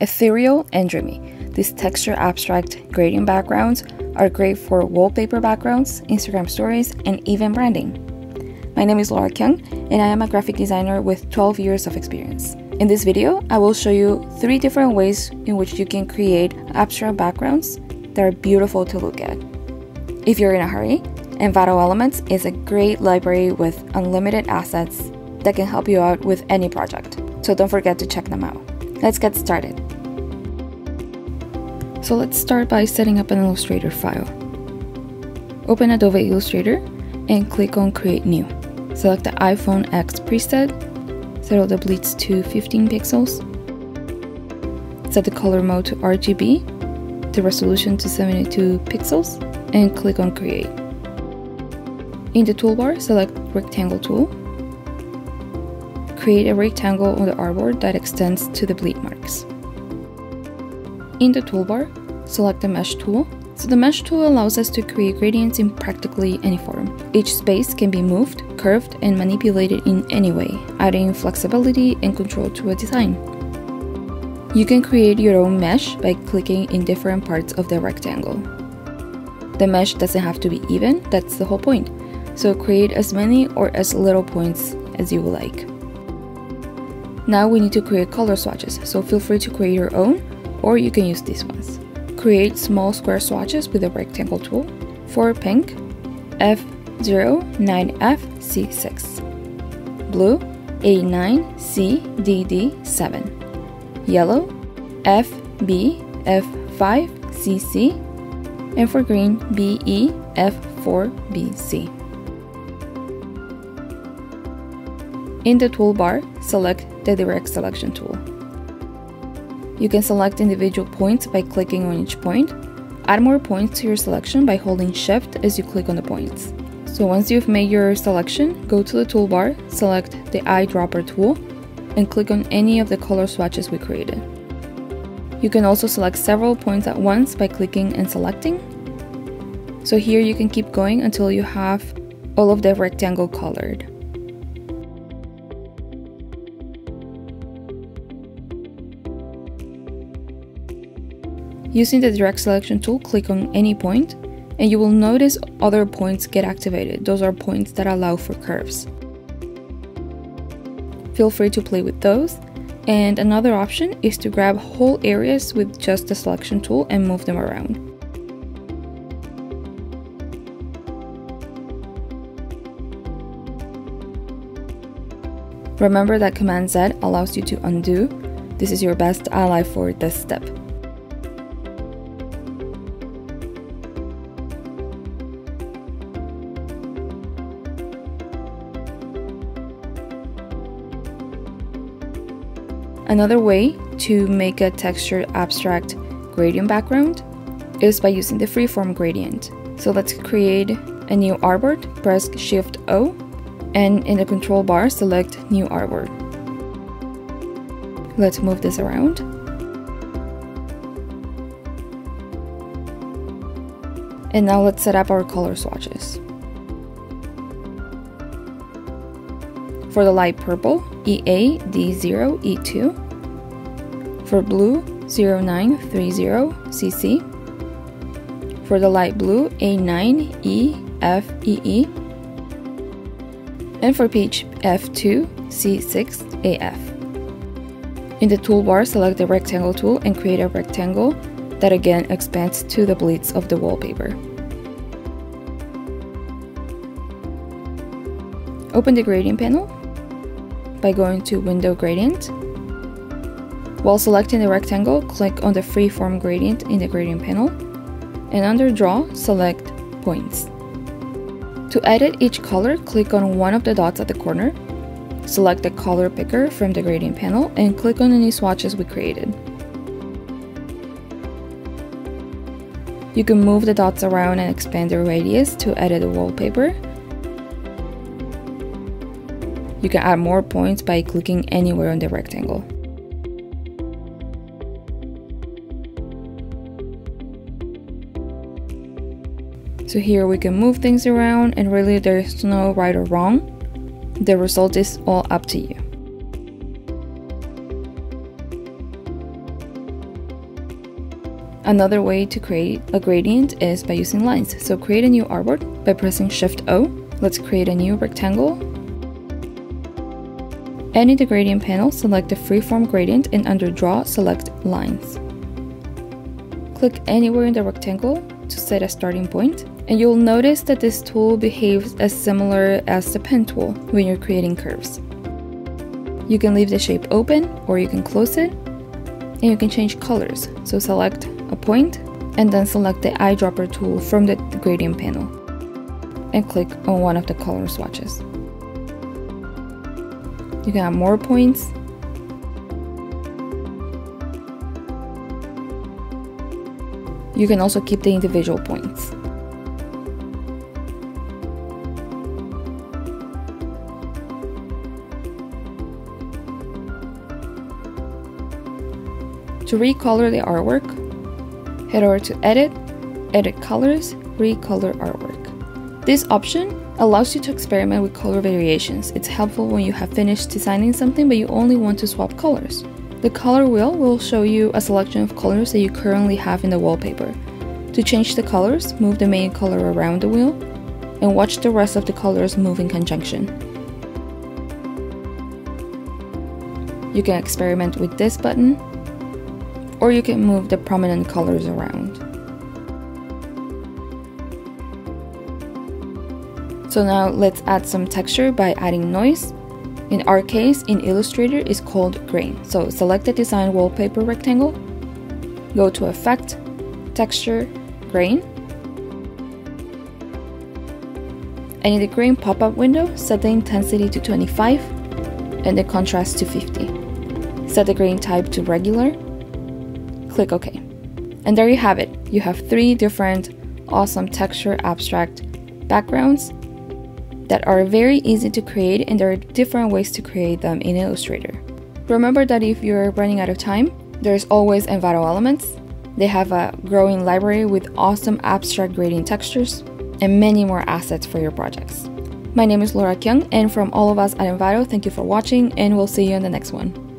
Ethereal and dreamy, these texture abstract gradient backgrounds are great for wallpaper backgrounds, Instagram stories, and even branding. My name is Laura Kyung, and I am a graphic designer with 12 years of experience. In this video, I will show you three different ways in which you can create abstract backgrounds that are beautiful to look at. If you're in a hurry, Envato Elements is a great library with unlimited assets that can help you out with any project, so don't forget to check them out. Let's get started. So let's start by setting up an Illustrator file. Open Adobe Illustrator and click on Create New. Select the iPhone X preset, set all the bleeds to 15 pixels, set the color mode to RGB, the resolution to 72 pixels, and click on Create. In the toolbar, select Rectangle tool. Create a rectangle on the artboard that extends to the bleed marks. In the toolbar, select the Mesh tool. So the Mesh tool allows us to create gradients in practically any form. Each space can be moved, curved, and manipulated in any way, adding flexibility and control to a design. You can create your own mesh by clicking in different parts of the rectangle. The mesh doesn't have to be even, that's the whole point. So create as many or as little points as you like. Now we need to create color swatches, so feel free to create your own or you can use these ones. Create small square swatches with the rectangle tool. For pink, F09FC6. Blue, A9CDD7. Yellow, FBF5CC. And for green, BEF4BC. In the toolbar, select the Direct Selection tool. You can select individual points by clicking on each point. Add more points to your selection by holding shift as you click on the points. So once you've made your selection, go to the toolbar, select the eyedropper tool, and click on any of the color swatches we created. You can also select several points at once by clicking and selecting. So here you can keep going until you have all of the rectangle colored. Using the direct selection tool, click on any point and you will notice other points get activated. Those are points that allow for curves. Feel free to play with those. And another option is to grab whole areas with just the selection tool and move them around. Remember that Command Z allows you to undo. This is your best ally for this step. Another way to make a textured abstract gradient background is by using the freeform gradient. So let's create a new artboard, press Shift O, and in the control bar, select New Artboard. Let's move this around. And now let's set up our color swatches. For the light purple, EA D0 E2. For blue, 0930CC. For the light blue, A9 EFEE. And for peach, F2 C6AF. In the toolbar, select the rectangle tool and create a rectangle that again expands to the bleeds of the wallpaper. Open the gradient panel by going to Window Gradient. While selecting the rectangle, click on the Freeform Gradient in the Gradient panel, and under Draw, select Points. To edit each color, click on one of the dots at the corner, select the color picker from the gradient panel, and click on any swatches we created. You can move the dots around and expand their radius to edit the wallpaper, you can add more points by clicking anywhere on the rectangle. So here we can move things around and really there's no right or wrong. The result is all up to you. Another way to create a gradient is by using lines. So create a new artboard by pressing Shift O. Let's create a new rectangle. In the gradient panel, select the freeform gradient and under draw, select lines. Click anywhere in the rectangle to set a starting point, and you'll notice that this tool behaves as similar as the pen tool when you're creating curves. You can leave the shape open or you can close it, and you can change colors. So select a point and then select the eyedropper tool from the gradient panel and click on one of the color swatches. You can add more points You can also keep the individual points. To recolor the artwork, head over to Edit, Edit Colors, Recolor Artwork. This option allows you to experiment with color variations. It's helpful when you have finished designing something but you only want to swap colors. The color wheel will show you a selection of colors that you currently have in the wallpaper. To change the colors, move the main color around the wheel and watch the rest of the colors move in conjunction. You can experiment with this button or you can move the prominent colors around. So now let's add some texture by adding noise in our case, in Illustrator, is called grain. So select the design wallpaper rectangle, go to Effect, Texture, Grain, and in the grain pop-up window, set the intensity to 25 and the contrast to 50. Set the grain type to regular, click OK. And there you have it. You have three different awesome texture abstract backgrounds that are very easy to create and there are different ways to create them in Illustrator. Remember that if you're running out of time, there's always Envato Elements. They have a growing library with awesome abstract gradient textures and many more assets for your projects. My name is Laura Kyung, and from all of us at Envato, thank you for watching, and we'll see you in the next one.